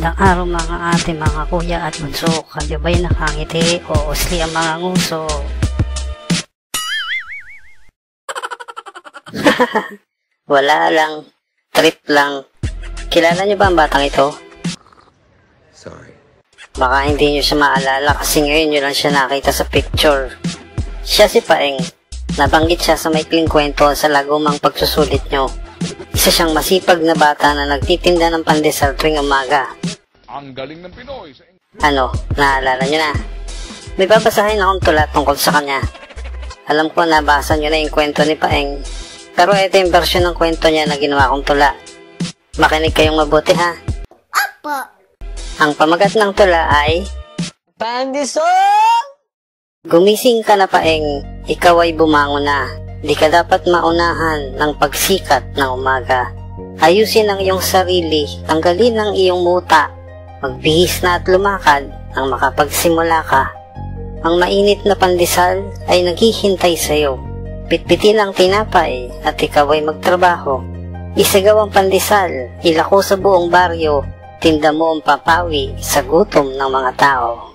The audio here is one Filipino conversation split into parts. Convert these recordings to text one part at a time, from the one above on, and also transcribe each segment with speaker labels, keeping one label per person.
Speaker 1: Magandang araw mga ate, mga kuya at bunso. Kayo ba'y nakangiti o usli ang mga nguso? Wala lang. Trip lang. Kilala niyo ba ang batang ito?
Speaker 2: Sorry.
Speaker 1: Baka hindi niyo siya maalala kasi ngayon niyo lang siya nakita sa picture. Siya si Paeng. Nabanggit siya sa maikling kwento sa lagumang pagsusulit niyo. Isa siyang masipag na bata na nagtitinda ng pandesal tuwing umaga.
Speaker 3: Ang galing ng Pinoy sa
Speaker 1: Ano, naalala niyo na? May babasahin akong tula tungkol sa kanya. Alam ko nabasa niyo na yung kwento ni Paeng. Pero ito yung version ng kwento niya na ginawa kong tula. Makinig kayong mabuti ha.
Speaker 4: Apo.
Speaker 1: Ang pamagat ng tula ay
Speaker 5: Pandisong!
Speaker 1: Gumising ka na paeng, ikaw ay bumangon na. Di ka dapat maunahan ng pagsikat ng umaga. Ayusin ang iyong sarili, tanggalin ang iyong muta. Magbihis na at lumakad ang makapagsimula ka. Ang mainit na pandesal ay naghihintay sa iyo. Pitpitin ang tinapay at ikaw ay magtrabaho. Isagaw ang pandesal, ilako sa buong baryo, tinda mo ang papawi sa gutom ng mga tao.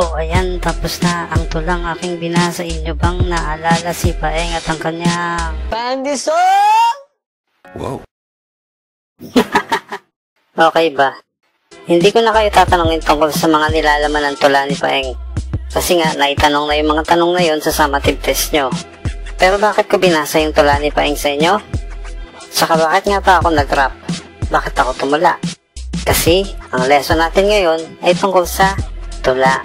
Speaker 1: O ayan, tapos na ang tulang aking binasa inyo bang naalala si Paeng at ang kanyang...
Speaker 5: Pandisong!
Speaker 2: Whoa.
Speaker 1: Okay ba? Hindi ko na kayo tatanungin tungkol sa mga nilalaman ng tula ni Paeng. Kasi nga, naitanong na yung mga tanong na yon sa summative test nyo. Pero bakit ko binasa yung tula ni Paeng sa inyo? Saka bakit nga pa ako nag-rap? Bakit ako tumula? Kasi, ang lesson natin ngayon ay tungkol sa tula.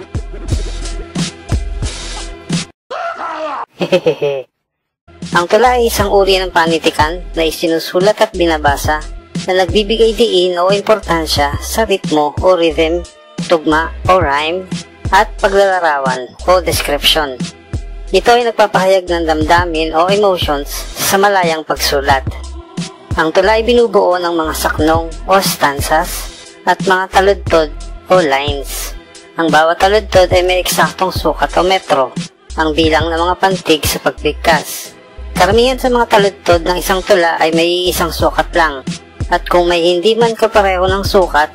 Speaker 1: Ang tula ay isang uri ng panitikan na isinusulat at binabasa na nagbibigay diin o importansya sa ritmo o rhythm, tugma o rhyme, at paglalarawan o description. Ito ay nagpapahayag ng damdamin o emotions sa malayang pagsulat. Ang tula ay binubuo ng mga saknong o stanzas at mga taludtod o lines. Ang bawat taludtod ay may eksaktong sukat o metro, ang bilang ng mga pantig sa pagbigkas. Karamihan sa mga taludtod ng isang tula ay may isang sukat lang, at kung may hindi man kapareho ng sukat,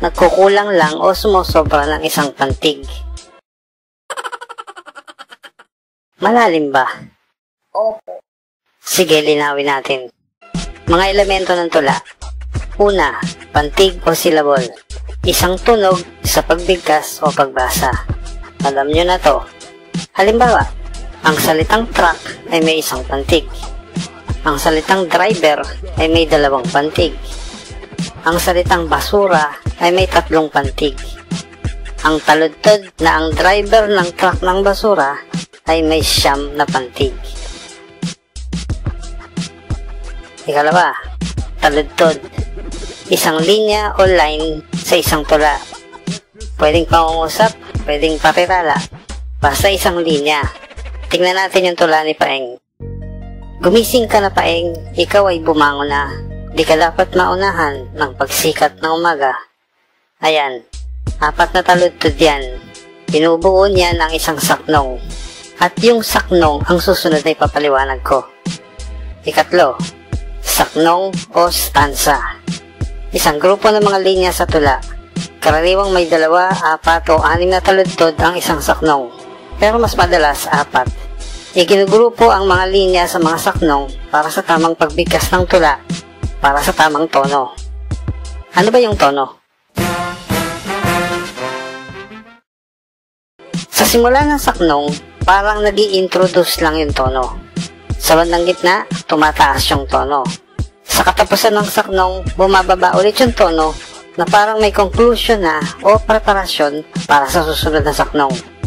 Speaker 1: nagkukulang lang o sumusobra ng isang pantig. Malalim ba?
Speaker 4: Opo.
Speaker 1: Sige, linawin natin. Mga elemento ng tula. Una, pantig o silabol. Isang tunog sa pagbigkas o pagbasa. Alam nyo na to. Halimbawa, ang salitang truck ay may isang pantig. Ang salitang driver ay may dalawang pantig. Ang salitang basura ay may tatlong pantig. Ang taludtod na ang driver ng truck ng basura ay may siyam na pantig. Ikalawa, taludtod. Isang linya o line sa isang tula. Pwedeng pangungusap, pwedeng pakirala. Basta isang linya. Tingnan natin yung tula ni Paeng. Gumising ka na Paeng, ikaw ay bumangon na. Di ka dapat maunahan ng pagsikat ng umaga. Ayan, apat na taludtod yan. Binubuo niya ng isang saknong. At yung saknong ang susunod na ipapaliwanag ko. Ikatlo, saknong o stanza. Isang grupo ng mga linya sa tula. Karaniwang may dalawa, apat o anim na taludtod ang isang saknong. Pero mas madalas apat. Iginugrupo ang mga linya sa mga saknong para sa tamang pagbigkas ng tula, para sa tamang tono. Ano ba yung tono? Sa simula ng saknong, parang nag introduce lang yung tono. Sa bandang gitna, tumataas yung tono. Sa katapusan ng saknong, bumababa ulit yung tono na parang may conclusion na o preparasyon para sa susunod na saknong.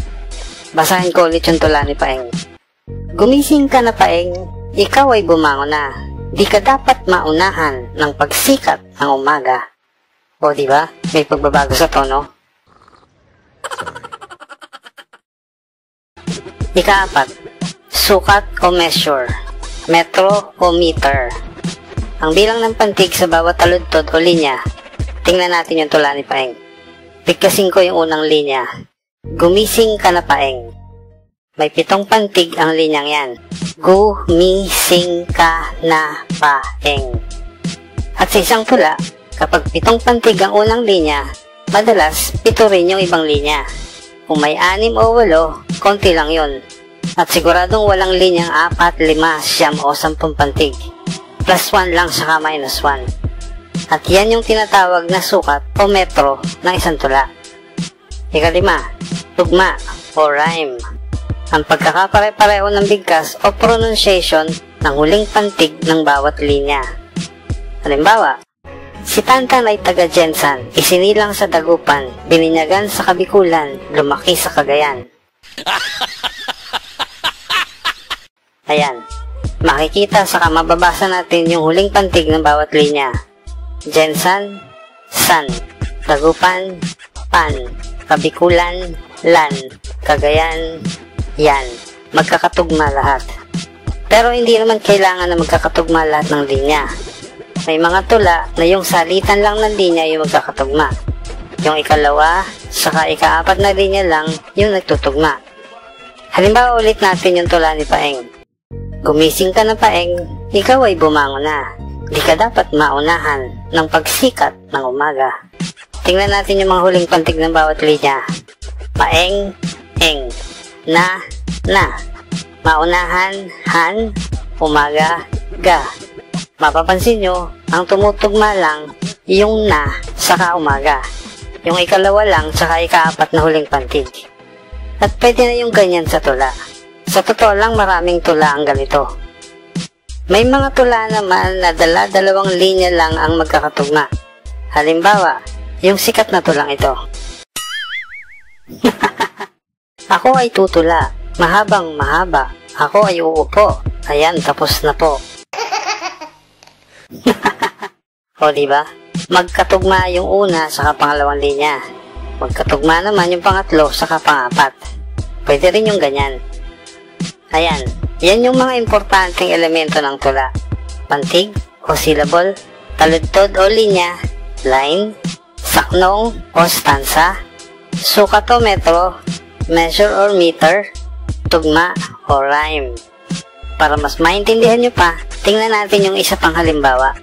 Speaker 1: Basahin ko ulit yung tula ni Paeng. Gumising ka na Paeng, ikaw ay bumangon na. Di ka dapat maunahan ng pagsikat ng umaga. O di ba? May pagbabago sa tono. Ikaapat, sukat o measure, metro o meter. Ang bilang ng pantig sa bawat taludtod o linya, tingnan natin yung tula ni Paeng. Bigkasin ko yung unang linya. Gumising ka na Paeng. May pitong pantig ang linyang yan. Gumising ka na Paeng. At sa isang tula, kapag pitong pantig ang unang linya, madalas pito rin yung ibang linya. Kung may anim o walo, konti lang yon. At siguradong walang linyang apat, lima, siyam o sampung pantig. Plus 1 lang saka minus 1. At yan yung tinatawag na sukat o metro ng isang tula. Ikalima, tugma o rhyme. Ang pagkakapare-pareho ng bigkas o pronunciation ng huling pantig ng bawat linya. Halimbawa, si Tantan ay taga Jensan, isinilang sa Dagupan, bininyagan sa Kabikulan, lumaki sa Cagayan. Ayan, makikita sa mababasa natin yung huling pantig ng bawat linya. Jensan, San, Dagupan, Pan, Kabikulan, Lan, Cagayan, Yan. Magkakatugma lahat. Pero hindi naman kailangan na magkakatugma lahat ng linya. May mga tula na yung salitan lang ng linya yung magkakatugma. Yung ikalawa, saka ikaapat na linya lang yung nagtutugma. Halimbawa ulit natin yung tula ni Paeng. Gumising ka na Paeng, ikaw ay bumangon na. Di ka dapat maunahan ng pagsikat ng umaga. Tingnan natin yung mga huling pantig ng bawat linya. Paeng, eng, na, na. Maunahan, han, umaga, ga. Mapapansin nyo, ang tumutugma lang yung na saka umaga. Yung ikalawa lang saka ikaapat na huling pantig. At pwede na yung ganyan sa tula. Sa totoo lang maraming tula ang ganito. May mga tula naman na dala-dalawang linya lang ang magkakatugma. Halimbawa, yung sikat na tulang ito. Ako ay tutula. Mahabang mahaba. Ako ay uupo. Ayan, tapos na po. o, di ba? Magkatugma yung una sa pangalawang linya. Magkatugma naman yung pangatlo sa pangapat. Pwede rin yung ganyan. Ayan, yan yung mga importanteng elemento ng tula. Pantig o syllable, taludtod o linya, line, saknong o stanza, sukat o metro, measure or meter, tugma o rhyme. Para mas maintindihan nyo pa, tingnan natin yung isa pang halimbawa.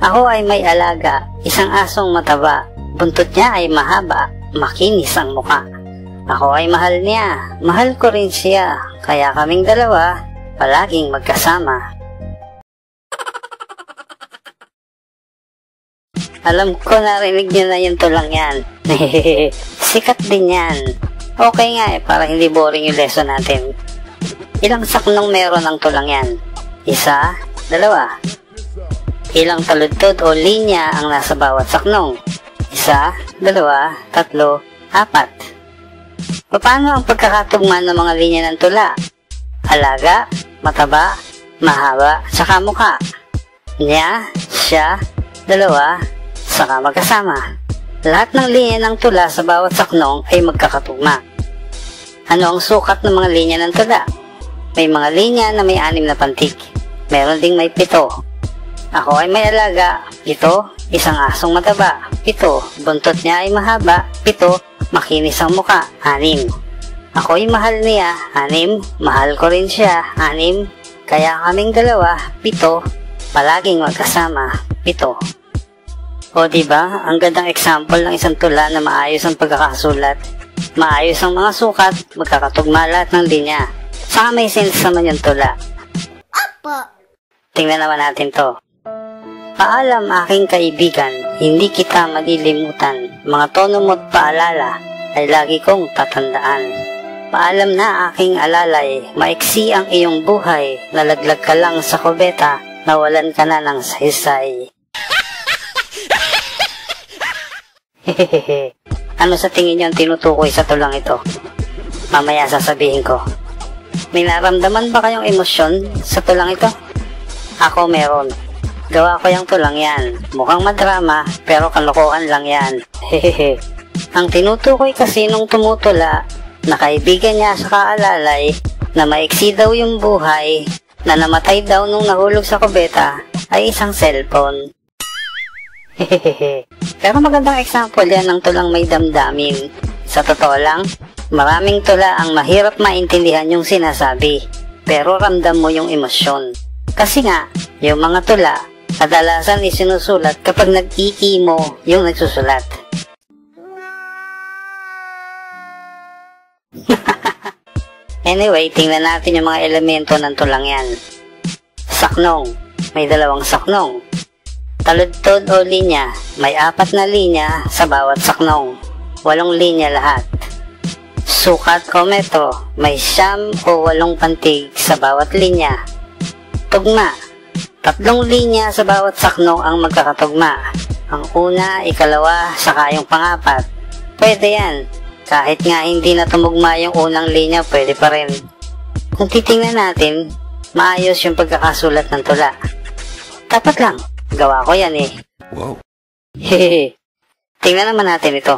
Speaker 1: Ako ay may alaga, isang asong mataba, buntot niya ay mahaba, makinis ang muka. Ako ay mahal niya, mahal ko rin siya, kaya kaming dalawa, palaging magkasama. Alam ko narinig niyo na yung tulang yan. Sikat din yan. Okay nga eh, para hindi boring yung lesson natin. Ilang saknong meron ang tulang yan? Isa, dalawa. Ilang taludtod o linya ang nasa bawat saknong? Isa, dalawa, tatlo, apat. Paano ang pagkakatugma ng mga linya ng tula? Alaga, mataba, mahaba, saka mukha. Niya, siya, dalawa, saka magkasama. Lahat ng linya ng tula sa bawat saknong ay magkakatugma. Ano ang sukat ng mga linya ng tula? May mga linya na may anim na pantig. Meron ding may pito. Ako ay may alaga, pito, isang asong mataba, pito, buntot niya ay mahaba, pito, makinis ang muka, anim. Ako'y mahal niya, anim, mahal ko rin siya, anim. Kaya kaming dalawa, pito, palaging magkasama, pito. O di ba? Ang gandang example ng isang tula na maayos ang pagkakasulat. Maayos ang mga sukat, magkakatugma lahat ng linya. Saka may sense naman yung tula.
Speaker 4: Opo.
Speaker 1: Tingnan naman natin to. Paalam aking kaibigan, hindi kita malilimutan. Mga tono mo't paalala ay lagi kong tatandaan. Paalam na aking alalay, maiksi ang iyong buhay, nalaglag ka lang sa kubeta, nawalan ka na ng saysay. Hehehe. ano sa tingin niyo ang tinutukoy sa tulang ito? Mamaya sasabihin ko. May naramdaman ba kayong emosyon sa tulang ito? Ako meron. Gawa ko yung tulang yan. Mukhang madrama, pero kalokohan lang yan. Hehehe. Ang tinutukoy kasi nung tumutula, na kaibigan niya sa kaalalay, na maiksi daw yung buhay, na namatay daw nung nahulog sa kubeta, ay isang cellphone. Pero magandang example yan ng tulang may damdamin. Sa totoo lang, maraming tula ang mahirap maintindihan yung sinasabi, pero ramdam mo yung emosyon. Kasi nga, yung mga tula, Kadalasan isinusulat kapag nag-ii mo yung nagsusulat. anyway, tingnan natin yung mga elemento ng tulang yan. Saknong. May dalawang saknong. Taludtod o linya. May apat na linya sa bawat saknong. Walong linya lahat. Sukat o metro. May siyam o walong pantig sa bawat linya. Tugma. Tatlong linya sa bawat saknong ang magkakatugma. Ang una, ikalawa, saka yung pangapat. Pwede yan. Kahit nga hindi na tumugma yung unang linya, pwede pa rin. Kung titingnan natin, maayos yung pagkakasulat ng tula. Dapat lang, gawa ko yan eh.
Speaker 2: Whoa.
Speaker 1: Hehehe. Tingnan naman natin ito.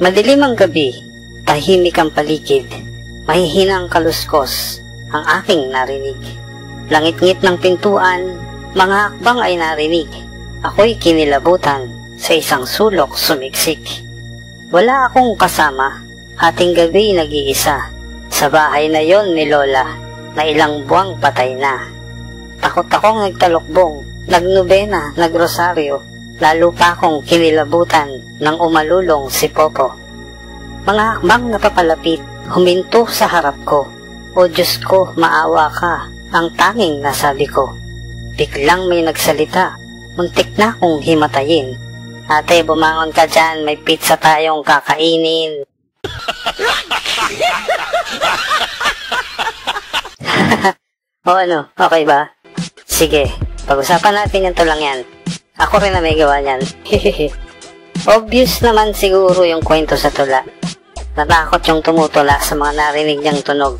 Speaker 1: Madilim ang gabi, tahimik ang paligid, mahihina ang kaluskos, ang aking narinig. Langit-ngit ng pintuan, mga hakbang ay narinig. Ako'y kinilabutan, sa isang sulok sumiksik. Wala akong kasama, ating gabi nag-iisa. Sa bahay na yon ni Lola, na ilang buwang patay na. Takot akong nagtalokbong, nagnobena, nagrosaryo, lalo pa akong kinilabutan ng umalulong si Popo. Mga hakbang napapalapit, huminto sa harap ko. O Diyos ko, maawa ka, ang tanging nasabi ko. Biglang may nagsalita, muntik na kong himatayin. Ate, bumangon ka dyan, may pizza tayong kakainin. o ano, okay ba? Sige, pag-usapan natin yung tulang yan. Ako rin na may gawa niyan. Obvious naman siguro yung kwento sa tula. Natakot yung tumutula sa mga narinig niyang tunog.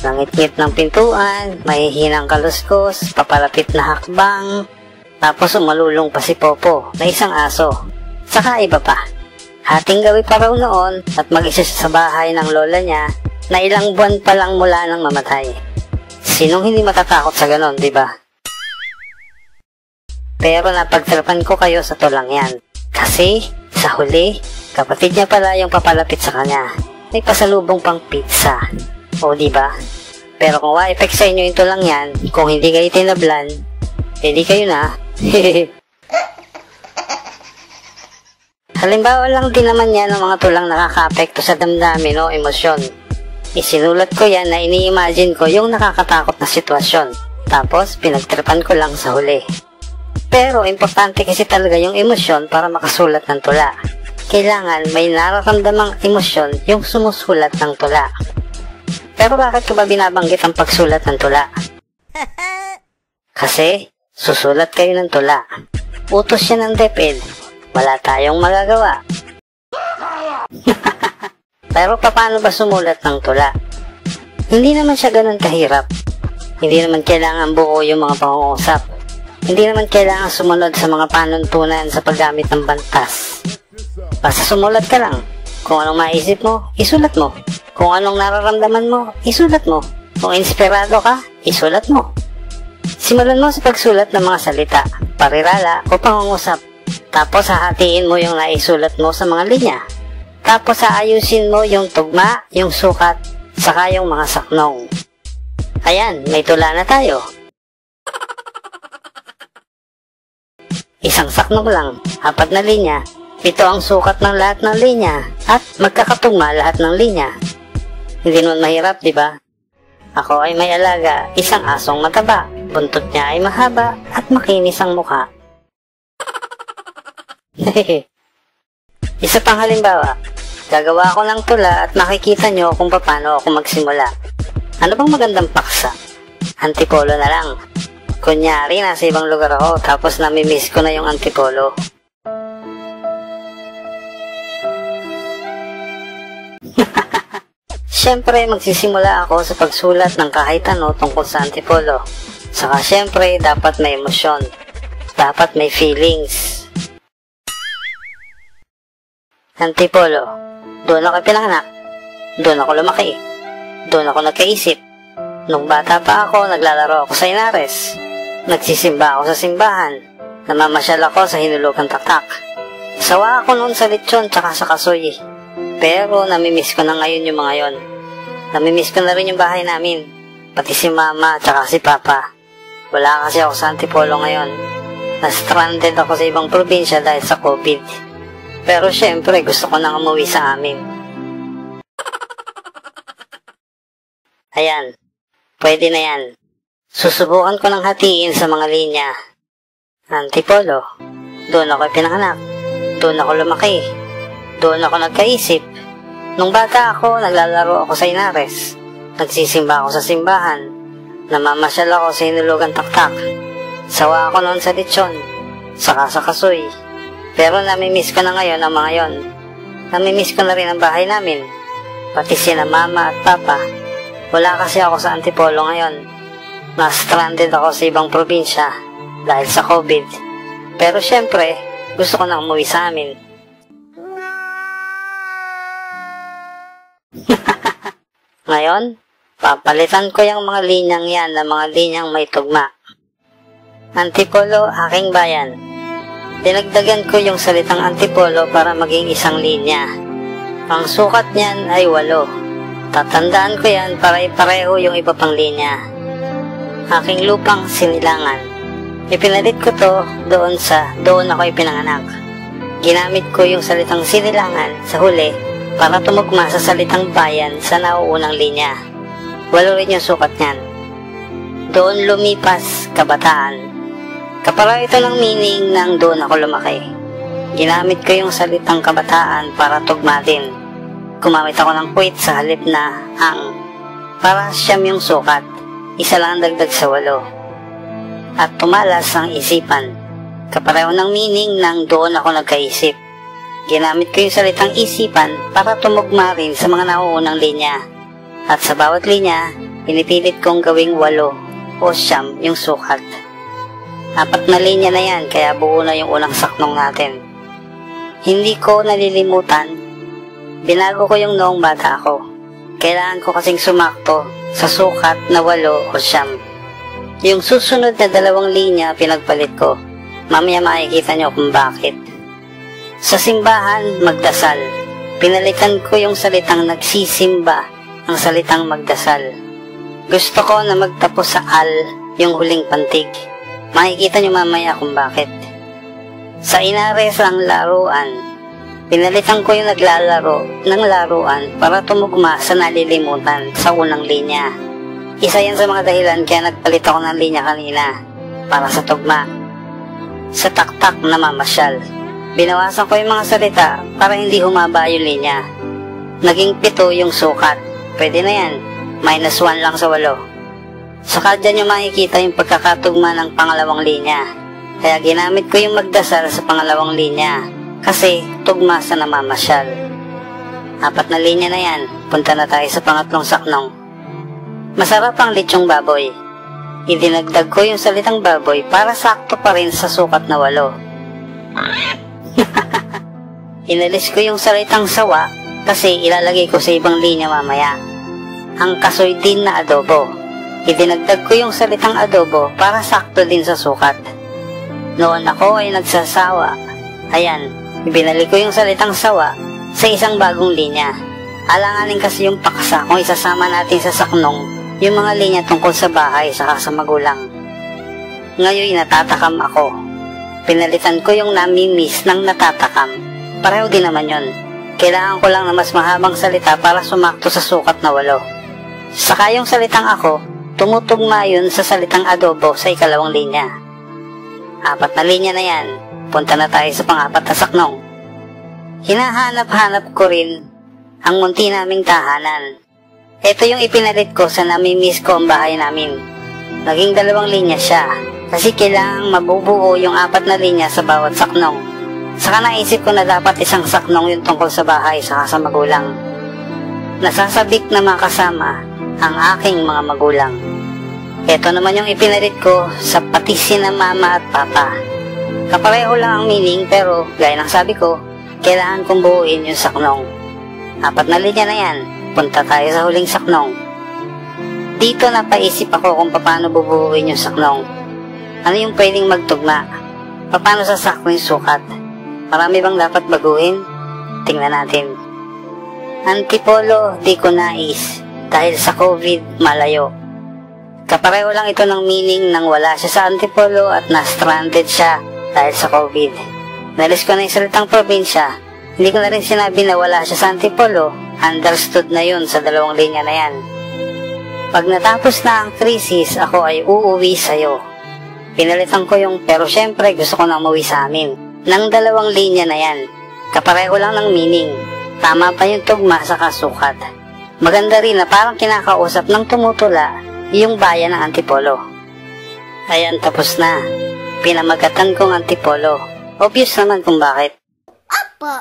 Speaker 1: Nangitngit ng pintuan, mahihinang kaluskos, papalapit na hakbang, tapos umalulong pa si Popo na isang aso. Saka iba pa. Hating gawi pa raw noon at mag-isa sa bahay ng lola niya na ilang buwan pa lang mula nang mamatay. Sinong hindi matatakot sa ganon, di ba? Pero napagtripan ko kayo sa tulang yan. Kasi, sa huli, kapatid niya pala yung papalapit sa kanya. May pasalubong pang pizza. O, di ba? Pero kung wa-effect sa inyo yung tulang yan, kung hindi kayo tinablan, edi kayo na. Halimbawa lang din naman yan ng mga tulang nakaka-apekto sa damdamin o emosyon. Isinulat ko yan na ini-imagine ko yung nakakatakot na sitwasyon. Tapos, pinagtripan ko lang sa huli. Pero, importante kasi talaga yung emosyon para makasulat ng tula. Kailangan may nararamdamang emosyon yung sumusulat ng tula. Pero bakit ko ba binabanggit ang pagsulat ng tula? Kasi, susulat kayo ng tula. Utos yan ng DepEd. Wala tayong magagawa. Pero paano ba sumulat ng tula? Hindi naman siya ganun kahirap. Hindi naman kailangan buo yung mga pangungusap. Hindi naman kailangan sumunod sa mga panuntunan sa paggamit ng bantas. Basta sumulat ka lang. Kung anong maisip mo, isulat mo. Kung anong nararamdaman mo, isulat mo. Kung inspirado ka, isulat mo. Simulan mo sa pagsulat ng mga salita, parirala o pangungusap. Tapos hahatiin mo yung naisulat mo sa mga linya. Tapos aayusin mo yung tugma, yung sukat, saka yung mga saknong. Ayan, may tula na tayo. Isang saknong lang, apat na linya, ito ang sukat ng lahat ng linya at magkakatugma lahat ng linya. Hindi naman mahirap, di ba? Ako ay may alaga, isang asong mataba, buntot niya ay mahaba at makinis ang mukha. Isa pang halimbawa, gagawa ako ng tula at makikita nyo kung paano ako magsimula. Ano bang magandang paksa? Antipolo na lang. Kunyari, nasa ibang lugar ako tapos namimiss ko na yung antipolo. Siyempre, magsisimula ako sa pagsulat ng kahit ano tungkol sa antipolo. Saka siyempre, dapat may emosyon. Dapat may feelings. Antipolo. Doon ako pinanganak. Doon ako lumaki. Doon ako nagkaisip. Nung bata pa ako, naglalaro ako sa Inares. Nagsisimba ako sa simbahan. Namamasyal ako sa hinulugang tatak. Sawa ako noon sa lechon tsaka sa kasoy. Pero namimiss ko na ngayon yung mga yon. Namimiss ko na rin yung bahay namin. Pati si mama tsaka si papa. Wala kasi ako sa antipolo ngayon. Na-stranded ako sa ibang probinsya dahil sa COVID. Pero syempre, gusto ko nang umuwi sa amin. Ayan. Pwede na yan. Susubukan ko ng hatiin sa mga linya. Antipolo. Doon ako pinanganak. Doon ako lumaki. Doon ako nagkaisip. Nung bata ako, naglalaro ako sa Inares. Nagsisimba ako sa simbahan. Namamasyal ako sa inulugan taktak. Sawa ako noon sa lechon. Saka sa kasoy. Pero namimiss ko na ngayon ang mga yon. Namimiss ko na rin ang bahay namin. Pati sina mama at papa. Wala kasi ako sa Antipolo ngayon. Na-stranded ako sa ibang probinsya dahil sa COVID. Pero syempre, gusto ko na umuwi sa amin. Ngayon, papalitan ko yung mga linyang yan ng mga linyang may tugma. Antipolo, aking bayan. Dinagdagan ko yung salitang antipolo para maging isang linya. Ang sukat niyan ay walo. Tatandaan ko yan para ipareho yung iba pang linya. Aking lupang sinilangan. Ipinalit ko to doon sa doon ako ipinanganak. Ginamit ko yung salitang sinilangan sa huli para tumugma sa salitang bayan sa nauunang linya. Walo rin yung sukat niyan. Doon lumipas kabataan. Kapara ito ng meaning ng doon ako lumaki. Ginamit ko yung salitang kabataan para tugmatin. Gumamit ako ng quit sa halip na ang para siyam yung sukat. Isa lang ang dagdag sa walo. At tumalas ang isipan. Kapareho ng meaning ng doon ako nagkaisip. Ginamit ko yung salitang isipan para tumugma rin sa mga nauunang linya. At sa bawat linya, pinipilit kong gawing walo o siyam yung sukat. Apat na linya na yan, kaya buo na yung unang saknong natin. Hindi ko nalilimutan, binago ko yung noong bata ako. Kailangan ko kasing sumakto sa sukat na walo o siyam. Yung susunod na dalawang linya pinagpalit ko. Mamaya makikita nyo kung bakit. Sa simbahan, magdasal. Pinalitan ko yung salitang nagsisimba ang salitang magdasal. Gusto ko na magtapos sa al yung huling pantig. Makikita nyo mamaya kung bakit. Sa inares ang laruan, pinalitan ko yung naglalaro ng laruan para tumugma sa nalilimutan sa unang linya. Isa yan sa mga dahilan kaya nagpalit ako ng linya kanina para sa tugma. Sa taktak na mamasyal. Binawasan ko yung mga salita para hindi humaba yung linya. Naging pito yung sukat. Pwede na yan. Minus 1 lang sa walo. Saka dyan yung makikita yung pagkakatugma ng pangalawang linya. Kaya ginamit ko yung magdasal sa pangalawang linya. Kasi tugma sa namamasyal. Apat na linya na yan. Punta na tayo sa pangatlong saknong. Masarap ang lechong baboy. Idinagdag ko yung salitang baboy para sakto pa rin sa sukat na walo. Inalis ko yung salitang sawa kasi ilalagay ko sa ibang linya mamaya. Ang kasoy din na adobo. Idinagdag ko yung salitang adobo para sakto din sa sukat. Noon ako ay nagsasawa. Ayan, ibinalik ko yung salitang sawa sa isang bagong linya. Alanganin kasi yung paksa kung isasama natin sa saknong yung mga linya tungkol sa bahay saka sa magulang. Ngayon natatakam ako. Pinalitan ko yung namimiss ng natatakam. Pareho din naman yon. Kailangan ko lang na mas mahabang salita para sumakto sa sukat na walo. Saka yung salitang ako, tumutugma yun sa salitang adobo sa ikalawang linya. Apat na linya na yan. Punta na tayo sa pangapat na saknong. Hinahanap-hanap ko rin ang munti naming tahanan. Ito yung ipinalit ko sa namimiss ko ang bahay namin. Naging dalawang linya siya kasi kailangang mabubuo yung apat na linya sa bawat saknong. Saka naisip ko na dapat isang saknong yung tungkol sa bahay saka sa magulang. Nasasabik na makasama ang aking mga magulang. Ito naman yung ipinalit ko sa pati sina mama at papa. Kapareho lang ang meaning pero gaya ng sabi ko, kailangan kong buuin yung saknong. Apat na linya na yan, punta tayo sa huling saknong. Dito napaisip ako kung paano bubuuin yung saknong. Ano yung pwedeng magtugma? Paano sasakto yung sukat? Marami bang dapat baguhin? Tingnan natin. Antipolo di ko nais dahil sa COVID malayo. Kapareho lang ito ng meaning nang wala siya sa Antipolo at na-stranded siya dahil sa COVID. Nalis ko na yung salitang probinsya, hindi ko na rin sinabi na wala siya sa Antipolo, understood na yun sa dalawang linya na yan. Pag natapos na ang krisis, ako ay uuwi sa'yo. Pinalitan ko yung pero syempre gusto ko na umuwi sa amin. Nang dalawang linya na yan, kapareho lang ng meaning. Tama pa yung tugma sa kasukat. Maganda rin na parang kinakausap ng tumutula yung bayan ng Antipolo. Ayan, tapos na. Pinamagatan kong Antipolo. Obvious naman kung bakit.
Speaker 4: Opo.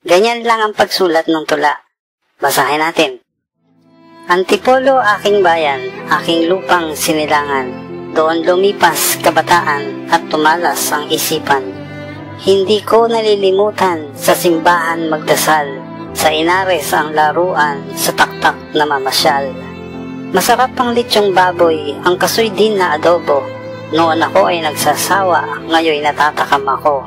Speaker 1: Ganyan lang ang pagsulat ng tula. Basahin natin. Antipolo aking bayan, aking lupang sinilangan. Doon lumipas kabataan at tumalas ang isipan. Hindi ko nalilimutan sa simbahan magdasal, sa inares ang laruan, sa taktak na mamasyal. Masarap ang litsong baboy, ang kasoy din na adobo. Noon ako ay nagsasawa, ngayon natatakam ako.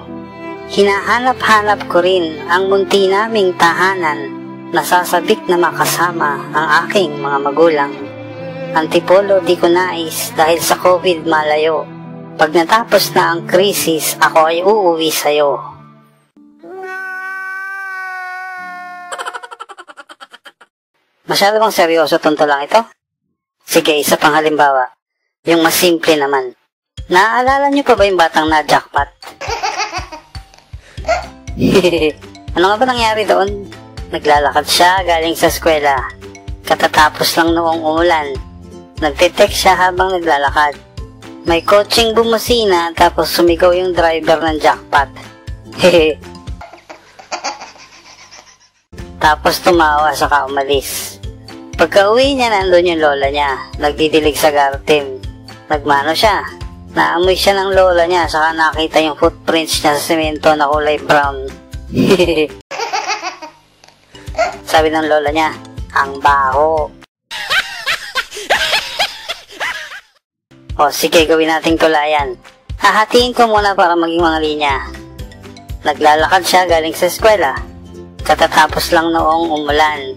Speaker 1: Hinahanap-hanap ko rin ang munti naming tahanan, nasasabik na makasama ang aking mga magulang. Antipolo di ko nais dahil sa COVID malayo. Pag natapos na ang krisis, ako ay uuwi sa'yo. Masyado bang seryoso tunto lang ito? Sige, isa pang halimbawa. Yung mas simple naman. Naaalala niyo pa ba yung batang na jackpot? ano nga ba nangyari doon? Naglalakad siya galing sa eskwela. Katatapos lang noong umulan. Nagtitext siya habang naglalakad. May coaching bumusina tapos sumigaw yung driver ng jackpot. Hehe. tapos tumawa saka umalis. Pagka uwi niya, nandun yung lola niya. Nagdidilig sa garden. Nagmano siya. Naamoy siya ng lola niya, saka nakita yung footprints niya sa semento na kulay brown. Sabi ng lola niya, ang baho. o sige, gawin nating tulayan. Hahatiin ko muna para maging mga linya. Naglalakad siya galing sa eskwela. Katatapos lang noong umulan.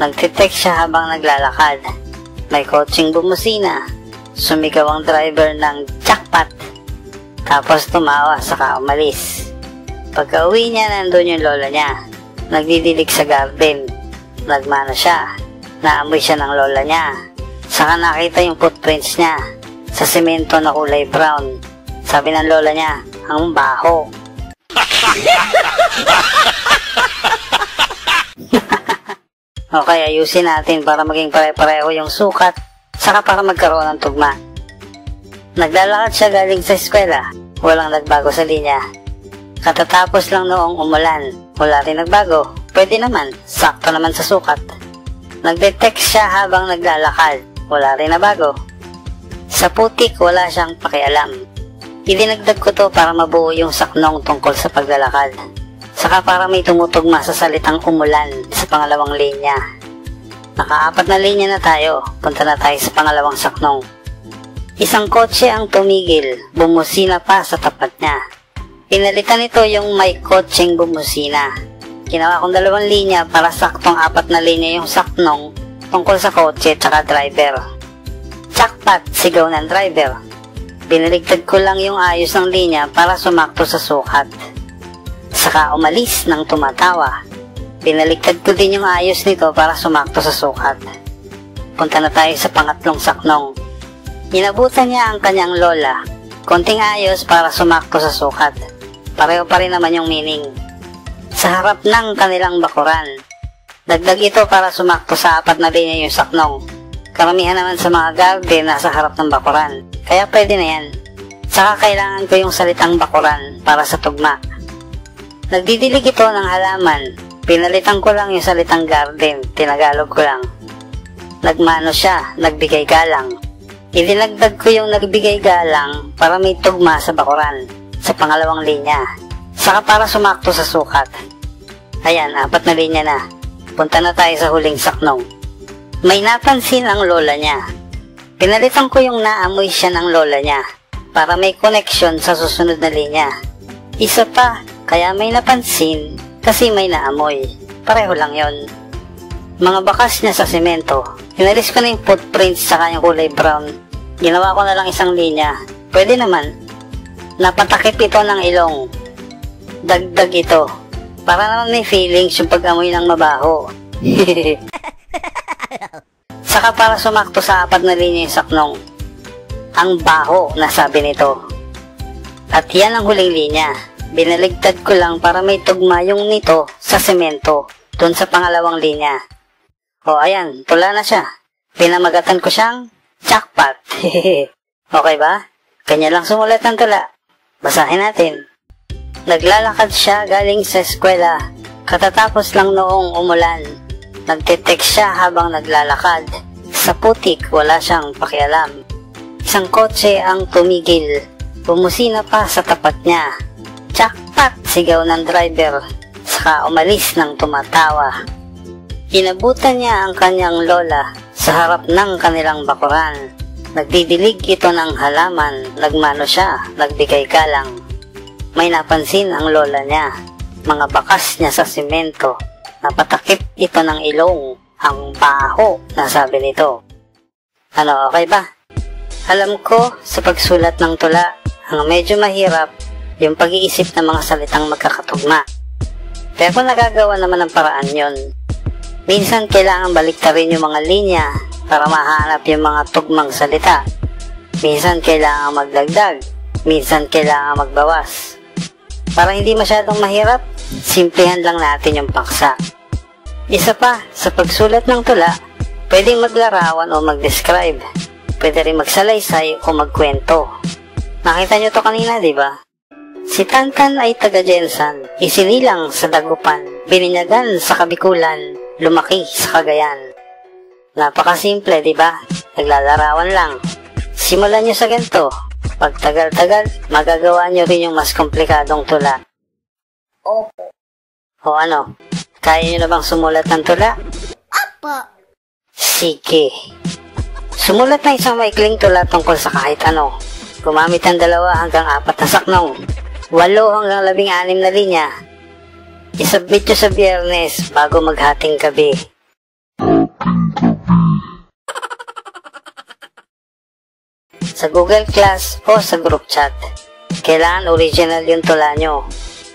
Speaker 1: Nagtitext siya habang naglalakad. May coaching bumusina. Sumigaw ang driver ng jackpot. Tapos tumawa saka umalis. Pagka uwi niya, nandun yung lola niya. Nagdidilig sa garden. Nagmano siya. Naamoy siya ng lola niya. Saka nakita yung footprints niya sa semento na kulay brown. Sabi ng lola niya, ang baho. okay, ayusin natin para maging pare-pareho yung sukat saka para magkaroon ng tugma. Naglalakad siya galing sa eskwela. Walang nagbago sa linya. Katatapos lang noong umulan. Wala rin nagbago. Pwede naman. Sakto naman sa sukat. Nagde-text siya habang naglalakad. Wala rin nabago. Sa putik, wala siyang pakialam. Idinagdag ko to para mabuo yung saknong tungkol sa paglalakad. Saka para may tumutugma sa salitang umulan sa pangalawang linya. Nakaapat na linya na tayo. Punta na tayo sa pangalawang saknong. Isang kotse ang tumigil, bumusina pa sa tapat niya. Pinalitan nito yung may kotseng bumusina. Ginawa kong dalawang linya para saktong apat na linya yung saknong tungkol sa kotse at driver. Jackpot, sigaw ng driver. Binaligtad ko lang yung ayos ng linya para sumakto sa sukat. Saka umalis ng tumatawa. Binaligtad ko din yung ayos nito para sumakto sa sukat. Punta na tayo sa pangatlong saknong. Inabutan niya ang kanyang lola. Konting ayos para sumakto sa sukat. Pareho pa rin naman yung meaning. Sa harap ng kanilang bakuran. Dagdag ito para sumakto sa apat na linya yung saknong. Karamihan naman sa mga garden nasa harap ng bakuran. Kaya pwede na yan. Saka kailangan ko yung salitang bakuran para sa tugma. Nagdidilig ito ng halaman. Pinalitan ko lang yung salitang garden. Tinagalog ko lang. Nagmano siya, nagbigay galang. Idinagdag ko yung nagbigay galang para may tugma sa bakuran sa pangalawang linya. Saka para sumakto sa sukat. Ayan, apat na linya na. Punta na tayo sa huling saknong. May napansin ang lola niya. Pinalitan ko yung naamoy siya ng lola niya para may connection sa susunod na linya. Isa pa, kaya may napansin kasi may naamoy. Pareho lang yon. Mga bakas niya sa semento. Inalis ko na yung footprints sa kanyang kulay brown. Ginawa ko na lang isang linya. Pwede naman. Napatakip ito ng ilong. Dagdag ito. Para naman may feelings yung pag-amoy ng mabaho. Saka para sumakto sa apat na linya yung saknong. Ang baho na sabi nito. At yan ang huling linya. Binaligtad ko lang para may tugma yung nito sa semento dun sa pangalawang linya. O ayan, tula na siya. Pinamagatan ko siyang jackpot. okay ba? Kanya lang sumulat ng tula. Basahin natin. Naglalakad siya galing sa eskwela. Katatapos lang noong umulan. Nagtitext siya habang naglalakad. Sa putik, wala siyang pakialam. Isang kotse ang tumigil. Bumusina pa sa tapat niya. Sigaw ng driver. Saka umalis ng tumatawa. Inabutan niya ang kanyang lola sa harap ng kanilang bakuran. Nagdidilig ito ng halaman, nagmano siya, nagbigay galang. May napansin ang lola niya, mga bakas niya sa simento. Napatakip ito ng ilong, ang baho, nasabi nito. Ano, okay ba? Alam ko, sa pagsulat ng tula, ang medyo mahirap, yung pag-iisip ng mga salitang magkakatugma. Pero kung nagagawa naman ng paraan yon, minsan kailangan baliktarin yung mga linya para mahanap yung mga tugmang salita. Minsan kailangan magdagdag, minsan kailangan magbawas. Para hindi masyadong mahirap, simplihan lang natin yung paksa. Isa pa, sa pagsulat ng tula, pwedeng maglarawan o mag-describe. Pwede rin magsalaysay o magkwento. Nakita nyo to kanina, di ba? Si Tantan ay taga Jensan, isinilang sa Dagupan, bininyagan sa Kabikulan, lumaki sa Cagayan. Napakasimple, di ba? Naglalarawan lang. Simulan nyo sa ganito. Pag tagal-tagal, magagawa nyo rin yung mas komplikadong tula.
Speaker 4: Opo.
Speaker 1: O ano, kaya nyo na bang sumulat ng tula?
Speaker 4: Opo.
Speaker 1: Sige. Sumulat na isang maikling tula tungkol sa kahit ano. Gumamit ng dalawa hanggang apat na saknong. Walo hanggang labing anim na linya. Isubmit nyo sa biyernes bago maghating gabi. Sa Google Class o sa group chat. Kailangan original yung tula nyo.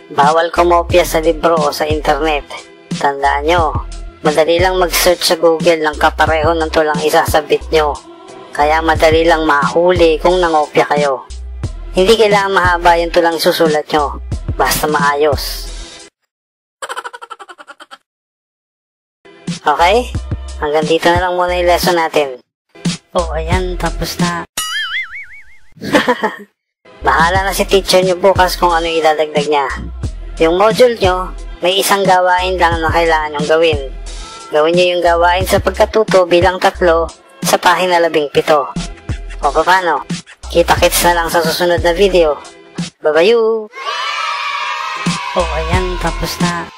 Speaker 1: Bawal kumopya sa libro o sa internet. Tandaan nyo, madali lang mag-search sa Google ng kapareho ng tulang isasabit nyo. Kaya madali lang mahuli kung nangopya kayo. Hindi kailangan mahaba yung tulang susulat nyo. Basta maayos. Okay? Hanggang dito na lang muna yung lesson natin. Oh, ayan. Tapos na. Bahala na si teacher nyo bukas kung ano yung idadagdag niya. Yung module nyo, may isang gawain lang na kailangan nyong gawin. Gawin nyo yung gawain sa pagkatuto bilang tatlo sa pahina labing pito. O paano? Kita-kits na lang sa susunod na video. Babayu! Oh, ayan. Tapos na.